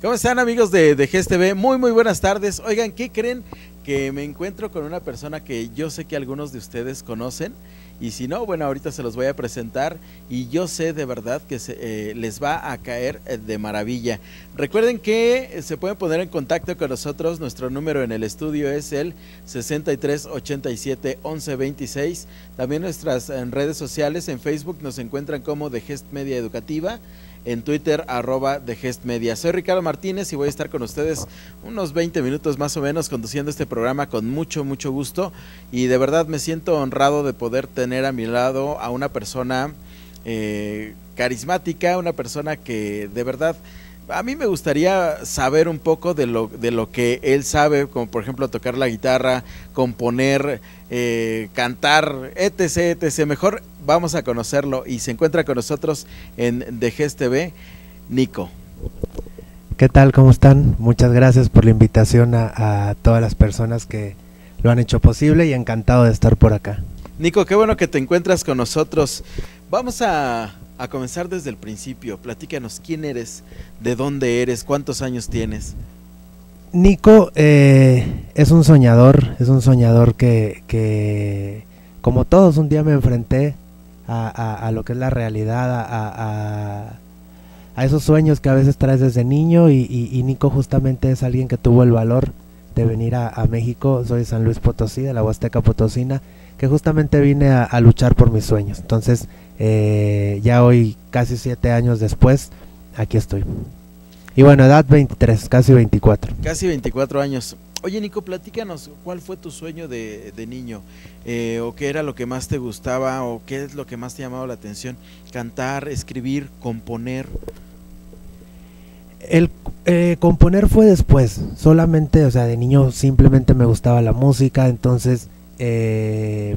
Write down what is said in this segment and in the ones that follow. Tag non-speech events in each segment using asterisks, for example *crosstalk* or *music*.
¿Cómo están amigos de, de GSTV? Muy muy buenas tardes. Oigan, ¿qué creen? Que me encuentro con una persona que yo sé que algunos de ustedes conocen y si no, bueno, ahorita se los voy a presentar y yo sé de verdad que se, eh, les va a caer eh, de maravilla. Recuerden que se pueden poner en contacto con nosotros, nuestro número en el estudio es el 6387 1126. También nuestras en redes sociales, en Facebook nos encuentran como de Gest Media Educativa en Twitter, arroba de Gest Media. Soy Ricardo Martínez y voy a estar con ustedes unos 20 minutos más o menos conduciendo este programa con mucho, mucho gusto. Y de verdad me siento honrado de poder tener a mi lado a una persona eh, carismática, una persona que de verdad a mí me gustaría saber un poco de lo, de lo que él sabe, como por ejemplo tocar la guitarra, componer, eh, cantar, etc, etc. Mejor vamos a conocerlo y se encuentra con nosotros en TV, Nico. ¿Qué tal? ¿Cómo están? Muchas gracias por la invitación a, a todas las personas que lo han hecho posible y encantado de estar por acá. Nico, qué bueno que te encuentras con nosotros. Vamos a a comenzar desde el principio. Platícanos quién eres, de dónde eres, cuántos años tienes. Nico eh, es un soñador, es un soñador que, que, como todos, un día me enfrenté a, a, lo que es la realidad, a, a, esos sueños que a veces traes desde niño y, y, Nico justamente es alguien que tuvo el valor de venir a, México, soy San Luis Potosí, de la Huasteca Potosina, que justamente vine a, luchar por mis sueños. Entonces, eh, ya hoy, casi siete años después, aquí estoy. Y bueno, edad 23, casi 24. Casi 24 años. Oye, Nico, platícanos, ¿cuál fue tu sueño de, niño? Eh, ¿O qué era lo que más te gustaba? ¿O qué es lo que más te llamaba la atención? ¿Cantar, escribir, componer? El eh, componer fue después, solamente, o sea, de niño simplemente me gustaba la música, entonces eh,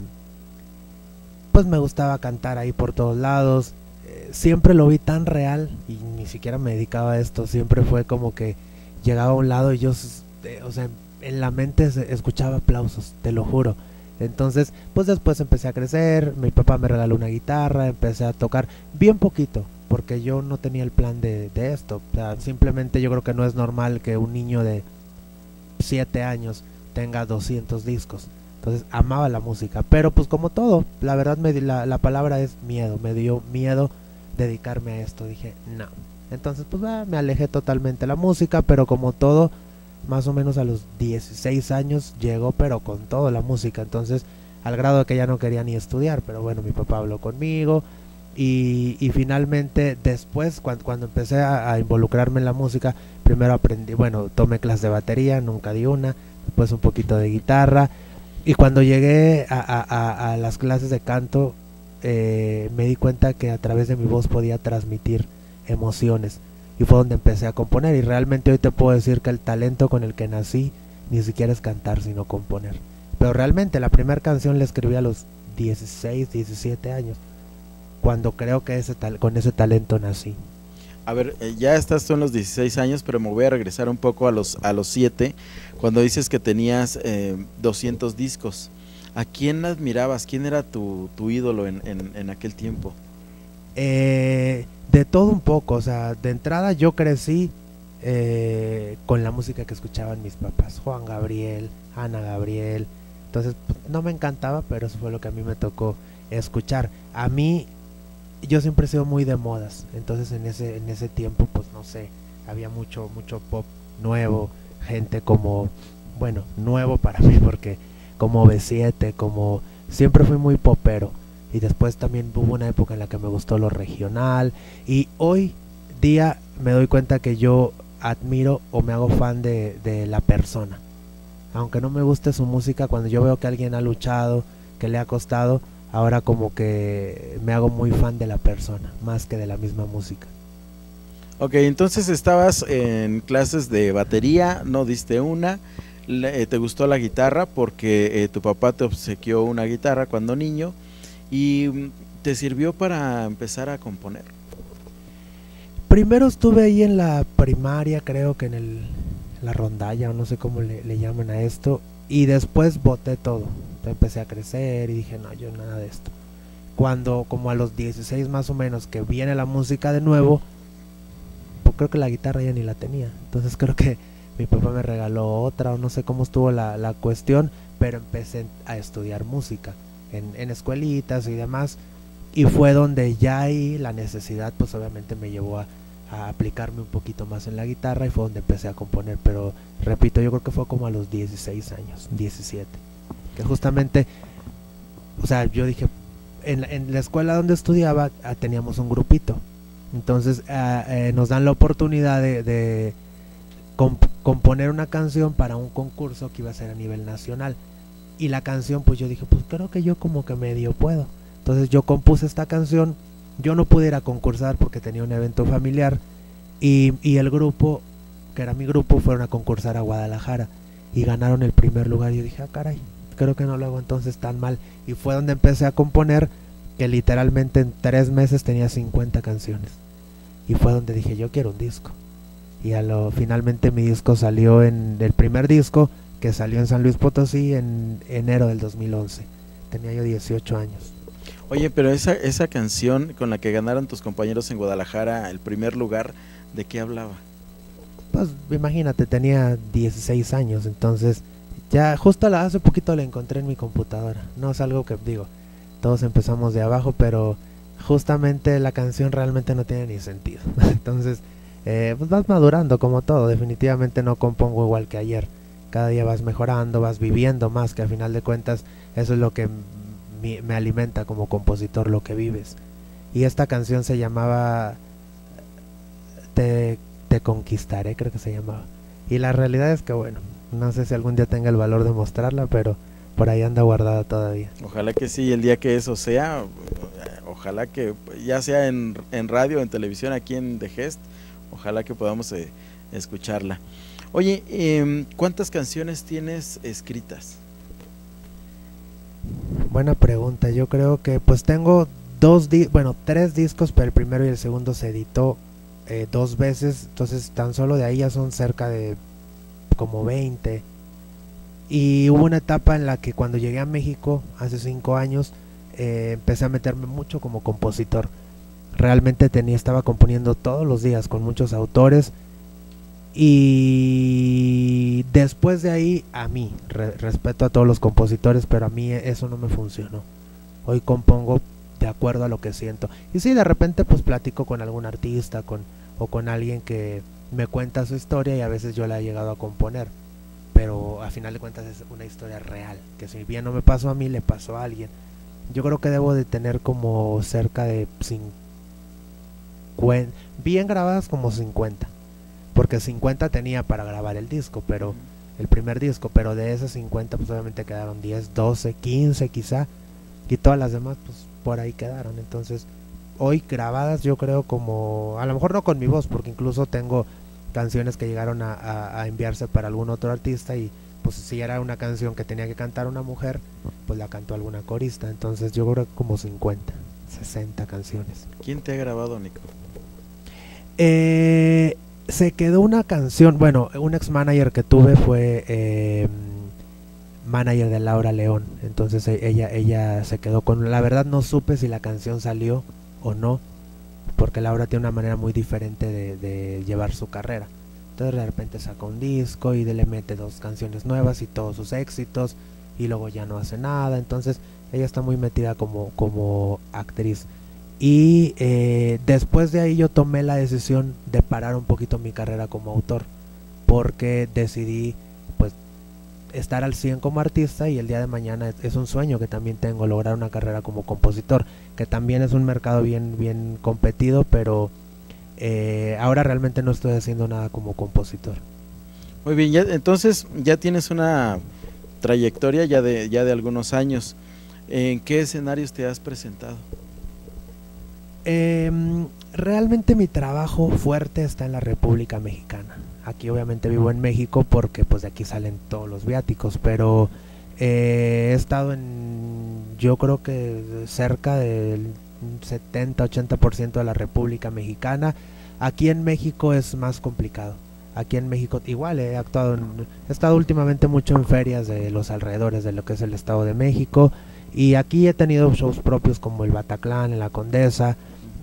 pues me gustaba cantar ahí por todos lados. Eh, siempre lo vi tan real y ni siquiera me dedicaba a esto. Siempre fue como que llegaba a un lado y yo, eh, o sea, en la mente escuchaba aplausos, te lo juro. Entonces, pues después empecé a crecer, mi papá me regaló una guitarra, empecé a tocar bien poquito, porque yo no tenía el plan de, de esto. O sea, simplemente yo creo que no es normal que un niño de 7 años tenga 200 discos. Entonces amaba la música, pero pues como todo, la verdad me la, la palabra es miedo, me dio miedo dedicarme a esto, dije no. Entonces pues me alejé totalmente de la música, pero como todo, más o menos a los 16 años llegó, pero con todo la música, entonces al grado de que ya no quería ni estudiar, pero bueno, mi papá habló conmigo. Y, y finalmente después cuando, cuando empecé a, a, involucrarme en la música, primero aprendí, bueno, tomé clases de batería, nunca di una, después un poquito de guitarra, y cuando llegué a, las clases de canto, eh, me di cuenta que a través de mi voz podía transmitir emociones. Y fue donde empecé a componer. Y realmente hoy te puedo decir que el talento con el que nací ni siquiera es cantar, sino componer. Pero realmente la primera canción la escribí a los 16, 17 años. Cuando creo que ese tal, con ese talento nací. A ver, eh, ya estás tú en los 16 años, pero me voy a regresar un poco a los, a los 7, cuando dices que tenías eh, 200 discos. ¿A quién admirabas? ¿Quién era tu, tu ídolo en, en, en, aquel tiempo? Eh, de todo un poco, o sea, de entrada yo crecí eh, con la música que escuchaban mis papás, Juan Gabriel, Ana Gabriel, entonces no me encantaba, pero eso fue lo que a mí me tocó escuchar. A mí yo siempre he sido muy de modas, entonces en ese en ese tiempo pues no sé, había mucho mucho pop nuevo, gente como bueno, nuevo para mí porque como B7, como siempre fui muy popero y después también hubo una época en la que me gustó lo regional y hoy día me doy cuenta que yo admiro o me hago fan de, de la persona. Aunque no me guste su música, cuando yo veo que alguien ha luchado, que le ha costado, ahora como que me hago muy fan de la persona, más que de la misma música. Ok, entonces estabas en clases de batería, no diste una, eh, te gustó la guitarra porque eh, tu papá te obsequió una guitarra cuando niño y mm, te sirvió para empezar a componer. Primero estuve ahí en la primaria, creo que en el, la rondalla o no sé cómo le, le llaman a esto, y después boté todo empecé a crecer y dije, no, yo nada de esto. Cuando como a los 16 más o menos que viene la música de nuevo, creo que la guitarra ya ni la tenía. Entonces creo que *laughs* mi papá me regaló otra o no sé cómo estuvo la, la cuestión, pero empecé a estudiar música en, en escuelitas y demás. Y fue donde ya ahí la necesidad pues obviamente me llevó a, a aplicarme un poquito más en la guitarra y fue donde empecé a componer. Pero repito, yo creo que fue como a los 16 años, 17. Justamente, o sea, yo dije, en, en la escuela donde estudiaba ah, teníamos un grupito. Entonces ah, eh, nos dan la oportunidad de, de comp componer una canción para un concurso que iba a ser a nivel nacional. Y la canción, pues yo dije, pues creo que yo como que medio puedo. Entonces yo compuse esta canción yo no pude ir a concursar porque tenía un evento familiar y, el grupo, que era mi grupo, fueron a concursar a Guadalajara y ganaron el primer lugar. Yo dije, ah, caray, creo que no lo hago entonces tan mal. Y fue donde empecé a componer, que literalmente en tres meses tenía 50 canciones. Y fue donde dije, yo quiero un disco. Y a lo finalmente mi disco salió en el primer disco que salió en San Luis Potosí en enero del 2011. Tenía yo 18 años. Oye, pero esa, esa canción con la que ganaron tus compañeros en Guadalajara el primer lugar, ¿de qué hablaba? Pues imagínate, tenía 16 años, entonces ya justo la, hace poquito la encontré en mi computadora. No es algo que digo, todos empezamos de abajo, pero justamente la canción realmente no tiene ni sentido. *laughs* entonces, eh, pues vas madurando como todo, definitivamente no compongo igual que ayer. Cada día vas mejorando, vas viviendo más, que al final de cuentas eso es lo que me, me alimenta como compositor lo que vives. Y esta canción se llamaba Te, te conquistaré, creo que se llamaba. Y la realidad es que, bueno, no sé si algún día tenga el valor de mostrarla, pero por ahí anda guardada todavía. Ojalá que sí, el día que eso sea, ojalá que ya sea en, en radio, en televisión, aquí en The Gest, ojalá que podamos eh, escucharla. Oye, eh, ¿cuántas canciones tienes escritas? Buena pregunta. Yo creo que pues tengo dos, di bueno, tres discos, pero el primero y el segundo se editó eh, dos veces. Entonces tan solo de ahí ya son cerca de como 20. Y hubo una etapa en la que cuando llegué a México hace cinco años eh, empecé a meterme mucho como compositor. Realmente tenía, estaba componiendo todos los días con muchos autores y después de ahí, a mí, re respeto a todos los compositores, pero a mí eso no me funcionó. Hoy compongo de acuerdo a lo que siento. Y si sí, de repente pues platico con algún artista con, o con alguien que me cuenta su historia y a veces yo la he llegado a componer. Pero a final de cuentas es una historia real, que si bien no me pasó a mí, le pasó a alguien. Yo creo que debo de tener como cerca de 50, bien grabadas como 50 porque 50 tenía para grabar el disco, pero el primer disco, pero de esas 50 pues obviamente quedaron 10, 12, 15 quizá, y todas las demás pues por ahí quedaron. Entonces, hoy grabadas yo creo como, a lo mejor no con mi voz, porque incluso tengo canciones que llegaron a, a, a enviarse para algún otro artista y pues si era una canción que tenía que cantar una mujer, pues la cantó alguna corista. Entonces yo creo que como 50, 60 canciones. ¿Quién te ha grabado, Nico? Eh, se quedó una canción, bueno, un ex manager que tuve fue eh, manager de Laura León, entonces e, ella, ella se quedó con, la verdad no supe si la canción salió o no, porque Laura tiene una manera muy diferente de, llevar su carrera. Entonces de repente saca un disco y le mete dos canciones nuevas y todos sus éxitos y luego ya no hace nada, entonces ella está muy metida como, como actriz. Y eh, después de ahí yo tomé la decisión de parar un poquito mi carrera como autor, porque decidí estar al 100 como artista y el día de mañana es un sueño que también tengo, lograr una carrera como compositor, que también es un mercado bien, bien competido, pero eh, ahora realmente no estoy haciendo nada como compositor. Muy bien, ya, entonces ya tienes una trayectoria ya de, ya de algunos años. ¿En qué escenarios te has presentado? Eh, realmente mi trabajo fuerte está en la República Mexicana. Aquí obviamente vivo en México porque pues de aquí salen todos los viáticos, pero eh, he estado en yo creo que cerca del 70-80% de la República Mexicana. Aquí en México es más complicado. Aquí en México igual he actuado, en, he estado últimamente mucho en ferias de los alrededores de lo que es el Estado de México y aquí he tenido shows propios como el Bataclan, en la Condesa,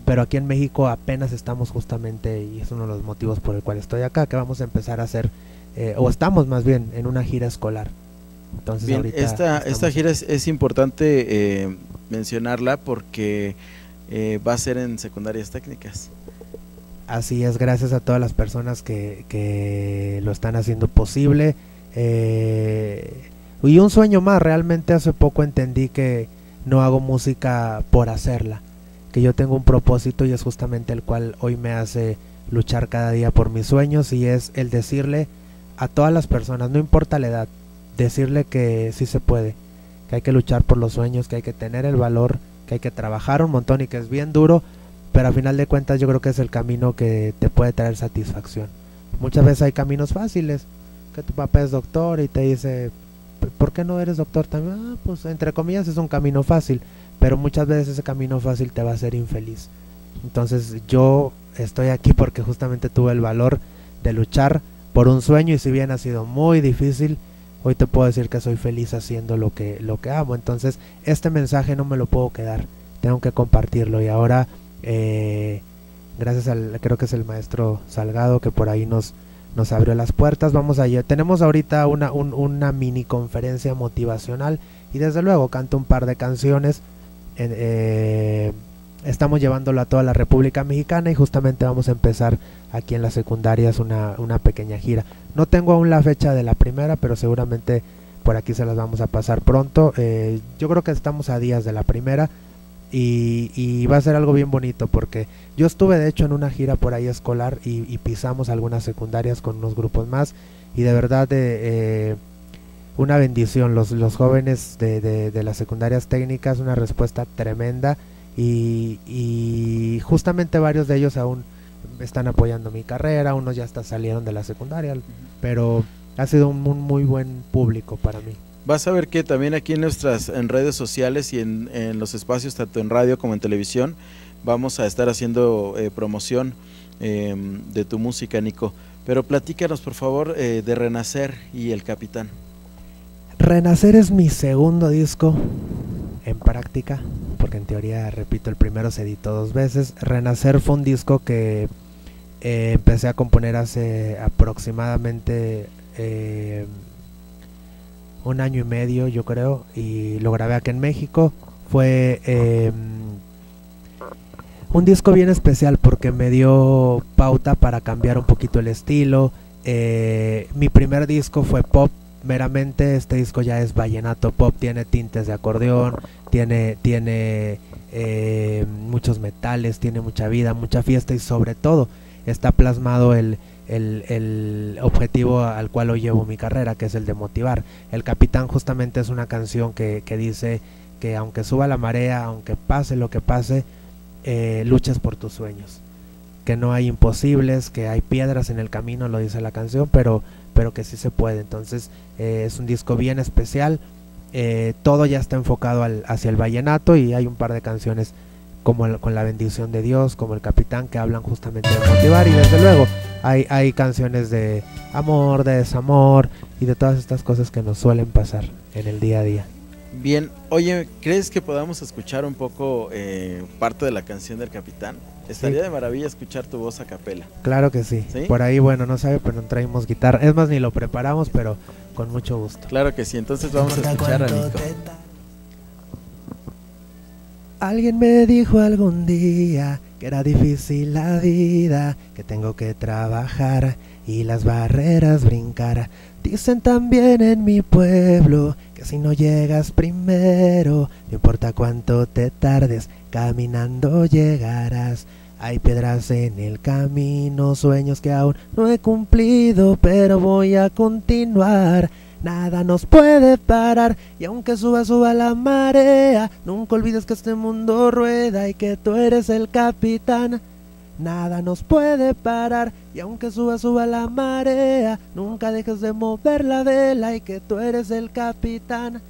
pero aquí en México apenas estamos justamente, y es uno de los motivos por el cual estoy acá, que vamos a empezar a hacer, eh, o estamos más bien, en una gira escolar. Entonces, bien, esta, esta gira es, importante eh, mencionarla porque eh, va a ser en secundarias técnicas. Así es, gracias a todas las personas que, que lo están haciendo posible. y un sueño más, realmente hace poco entendí que no hago música por hacerla que yo tengo un propósito y es justamente el cual hoy me hace luchar cada día por mis sueños y es el decirle a todas las personas, no importa la edad, decirle que sí se puede, que hay que luchar por los sueños, que hay que tener el valor, que hay que trabajar un montón y que es bien duro, pero a final de cuentas yo creo que es el camino que te puede traer satisfacción. Muchas veces hay caminos fáciles, que tu papá es doctor y te dice, ¿por qué no eres doctor también? Ah, pues entre comillas es un camino fácil, pero muchas veces ese camino fácil te va a hacer infeliz. Entonces yo estoy aquí porque justamente tuve el valor de luchar por un sueño y si bien ha sido muy difícil, hoy te puedo decir que soy feliz haciendo lo que, lo que amo. Entonces este mensaje no me lo puedo quedar, tengo que compartirlo y ahora eh, gracias al, creo que es el maestro Salgado que por ahí nos, nos abrió las puertas, vamos allá. Tenemos ahorita una, una mini conferencia motivacional y desde luego canto un par de canciones eh, estamos llevándolo a toda la República Mexicana y justamente vamos a empezar aquí en las secundarias una, una pequeña gira. No tengo aún la fecha de la primera, pero seguramente por aquí se las vamos a pasar pronto. Eh, yo creo que estamos a días de la primera y, va a ser algo bien bonito porque yo estuve de hecho en una gira por ahí escolar y, pisamos algunas secundarias con unos grupos más y de verdad eh, una bendición. Los, los jóvenes de, de, las secundarias técnicas, una respuesta tremenda y, y, justamente varios de ellos aún están apoyando mi carrera, unos ya hasta salieron de la secundaria, pero ha sido un, muy buen público para mí. Vas a ver que también aquí en nuestras en redes sociales y en, en los espacios, tanto en radio como en televisión, vamos a estar haciendo eh, promoción em, de tu música, Nico. Pero platícanos, por favor, eh, de Renacer y El Capitán. Renacer es mi segundo disco en práctica, porque en teoría, repito, el primero se editó dos veces. Renacer fue un disco que eh, empecé a componer hace aproximadamente eh, un año y medio, yo creo, y lo grabé aquí en México. Fue em, un disco bien especial porque me dio pauta para cambiar un poquito el estilo. Eh, mi primer disco fue pop meramente este disco ya es vallenato pop, tiene tintes de acordeón, tiene, tiene eh, muchos metales, tiene mucha vida, mucha fiesta y sobre todo está plasmado el, el, objetivo al cual hoy llevo mi carrera, que es el de motivar. El Capitán justamente es una canción que, que dice que aunque suba la marea, aunque pase lo que pase, eh, luches por tus sueños. Que no hay imposibles, que hay piedras en el camino, lo dice la canción, pero pero que sí se puede. Entonces eh, es un disco bien especial. Eh, todo ya está enfocado al, hacia el vallenato y hay un par de canciones como con la bendición de Dios, como el capitán, que hablan justamente de motivar y desde luego hay, hay canciones de amor, de desamor y de todas estas cosas que nos suelen pasar en el día a día. Bien, oye, ¿crees que podamos escuchar un poco eh, parte de la canción del capitán? Estaría de maravilla escuchar tu voz a capela. Claro que sí. Por ahí, bueno, no sabe, pero no traemos guitarra. Es más, ni lo preparamos, pero con mucho gusto. Claro que sí. Entonces vamos a escuchar a Nico. Alguien me dijo algún día que era difícil la vida, que tengo que trabajar y las barreras brincar. Dicen también en mi pueblo que si no llegas primero, no importa cuánto te tardes, caminando llegarás. Hay piedras en el camino, sueños que aún no he cumplido, pero voy a continuar. Nada nos puede parar y aunque suba, suba la marea, nunca olvides que este mundo rueda y que tú eres el capitán. Nada nos puede parar y aunque suba, suba la marea, nunca dejes de mover la vela y que tú eres el capitán,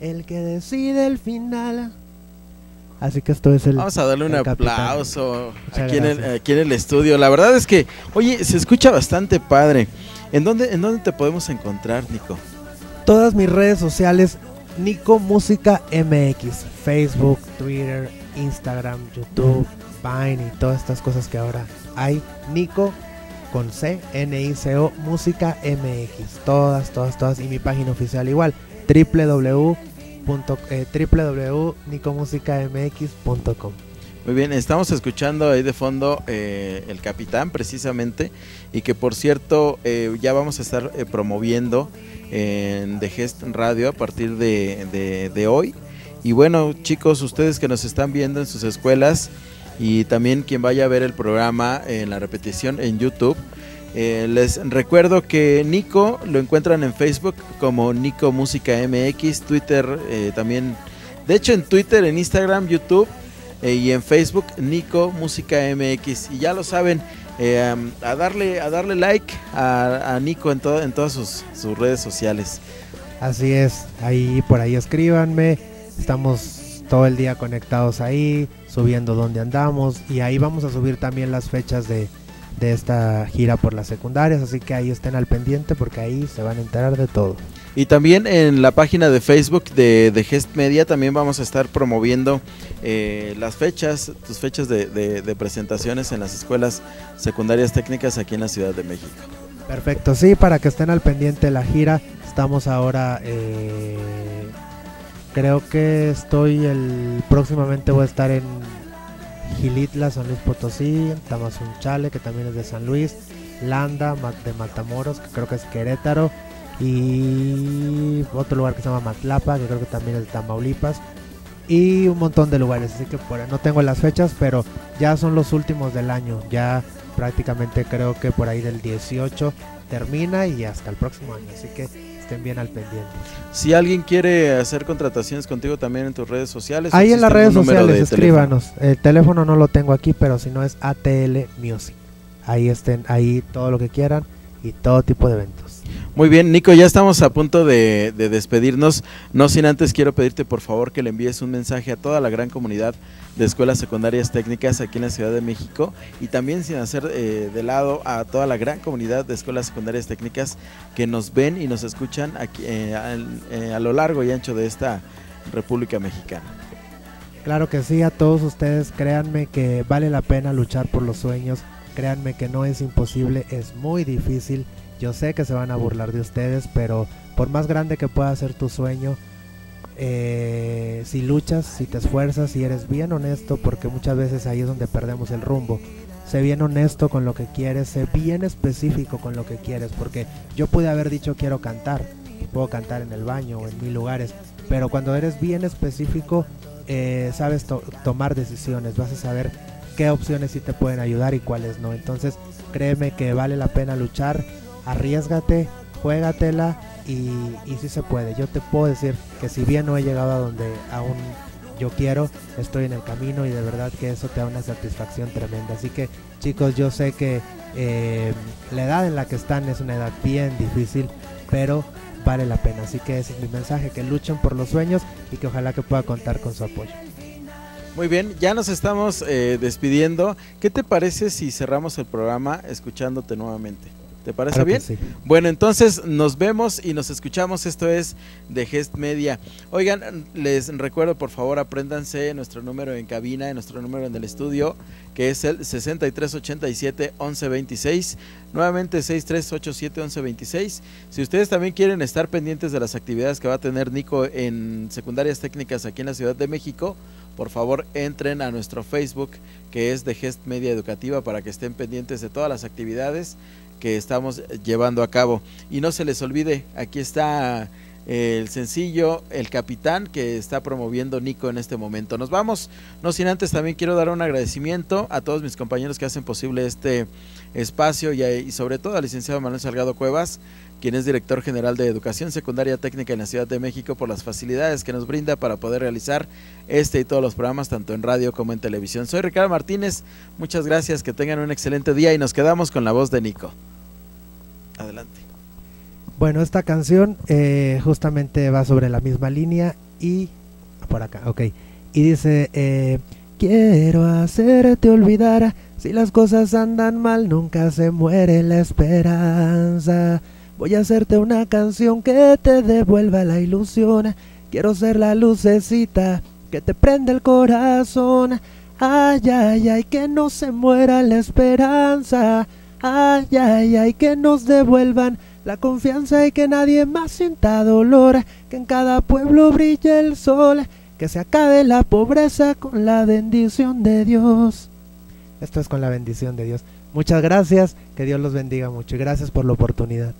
el que decide el final. Así que esto es el. Vamos a darle un aplauso aquí en, el, aquí en, el, estudio. La verdad es que, oye, se escucha bastante padre. ¿En dónde, ¿En dónde te podemos encontrar, Nico? Todas mis redes sociales, Nico Música MX, Facebook, Twitter, Instagram, YouTube, Y todas estas cosas que ahora hay. Nico con C, N-I-C-O, Música MX. Todas, todas, todas. Y mi página oficial igual, www eh, www.nicomusicamx.com. Muy bien, estamos escuchando ahí de fondo eh, el capitán precisamente y que por cierto eh, ya vamos a estar eh, promoviendo en The Gest Radio a partir de, de, hoy. Y bueno chicos, ustedes que nos están viendo en sus escuelas y también quien vaya a ver el programa en la repetición en YouTube, eh, les recuerdo que Nico lo encuentran en Facebook como Nico Música MX, Twitter eh, también, de hecho en Twitter, en Instagram, YouTube eh, y en Facebook Nico Música MX. Y ya lo saben, eh, a, darle, a darle like a, Nico en, todo, en todas sus, sus, redes sociales. Así es, ahí por ahí escríbanme, estamos todo el día conectados ahí, subiendo donde andamos y ahí vamos a subir también las fechas de de esta gira por las secundarias, así que ahí estén al pendiente porque ahí se van a enterar de todo. Y también en la página de Facebook de, de Gest Media también vamos a estar promoviendo eh, las fechas, tus fechas de, de, de, presentaciones en las escuelas secundarias técnicas aquí en la Ciudad de México. Perfecto, sí, para que estén al pendiente de la gira. Estamos ahora, eh, creo que estoy el próximamente voy a estar en Gilitla, San Luis Potosí, Tamazunchale, que también es de San Luis, Landa, de Matamoros, que creo que es Querétaro, y otro lugar que se llama Matlapa, que creo que también es de Tamaulipas, y un montón de lugares, así que por, no tengo las fechas, pero ya son los últimos del año, ya prácticamente creo que por ahí del 18 termina y hasta el próximo año, así que estén bien al pendiente. Si alguien quiere hacer contrataciones contigo también en tus redes sociales, ahí en las redes sociales, escríbanos. Teléfono? El teléfono no lo tengo aquí, pero si no es ATL Music. Ahí estén, ahí todo lo que quieran y todo tipo de eventos. Muy bien, Nico, ya estamos a punto de, de, despedirnos. No sin antes quiero pedirte por favor que le envíes un mensaje a toda la gran comunidad de escuelas secundarias técnicas aquí en la Ciudad de México y también sin hacer eh, de lado a toda la gran comunidad de escuelas secundarias técnicas que nos ven y nos escuchan aquí, eh, eh, a lo largo y ancho de esta República Mexicana. Claro que sí, a todos ustedes créanme que vale la pena luchar por los sueños, créanme que no es imposible, es muy difícil yo sé que se van a burlar de ustedes, pero por más grande que pueda ser tu sueño, eh, si luchas, si te esfuerzas, si eres bien honesto, porque muchas veces ahí es donde perdemos el rumbo. Sé bien honesto con lo que quieres, sé bien específico con lo que quieres, porque yo pude haber dicho quiero cantar, puedo cantar en el baño o en mil lugares, pero cuando eres bien específico, eh, sabes to tomar decisiones, vas a saber qué opciones sí te pueden ayudar y cuáles no. Entonces, créeme que vale la pena luchar arriesgate, juégatela y, y si sí se puede. Yo te puedo decir que si bien no he llegado a donde aún yo quiero, estoy en el camino y de verdad que eso te da una satisfacción tremenda. Así que chicos, yo sé que eh, la edad en la que están es una edad bien difícil, pero vale la pena. Así que ese es mi mensaje, que luchen por los sueños y que ojalá que pueda contar con su apoyo. Muy bien, ya nos estamos eh, despidiendo. ¿Qué te parece si cerramos el programa escuchándote nuevamente? ¿Te parece Claro bien? sí. Bueno, entonces nos vemos y nos escuchamos. Esto es de Gest Media. Oigan, les recuerdo, por favor, apréndanse nuestro número en cabina, nuestro número en el estudio, que es el 6387-1126. Nuevamente 6387-1126. Si ustedes también quieren estar pendientes de las actividades que va a tener Nico en secundarias técnicas aquí en la Ciudad de México, por favor entren a nuestro Facebook, que es de Gest Media Educativa, para que estén pendientes de todas las actividades que estamos llevando a cabo. Y no se les olvide, aquí está el sencillo El Capitán que está promoviendo Nico en este momento. Nos vamos, no sin antes también quiero dar un agradecimiento a todos mis compañeros que hacen posible este espacio y, y sobre todo al licenciado Manuel Salgado Cuevas, quien es director general de Educación Secundaria Técnica en la Ciudad de México, por las facilidades que nos brinda para poder realizar este y todos los programas, tanto en radio como en televisión. Soy Ricardo Martínez, muchas gracias, que tengan un excelente día y nos quedamos con la voz de Nico. Adelante. Bueno, esta canción eh, justamente va sobre la misma línea y por acá, ok. Y dice, eh, quiero hacerte olvidar, si las cosas andan mal nunca se muere la esperanza. Voy a hacerte una canción que te devuelva la ilusión, quiero ser la lucecita que te prende el corazón. Ay, ay, ay, que no se muera la esperanza. Ay, ay, ay, que nos devuelvan la confianza y que nadie más sienta dolor. Que en cada pueblo brille el sol. Que se acabe la pobreza con la bendición de Dios. Esto es con la bendición de Dios. Muchas gracias, que Dios los bendiga mucho y gracias por la oportunidad.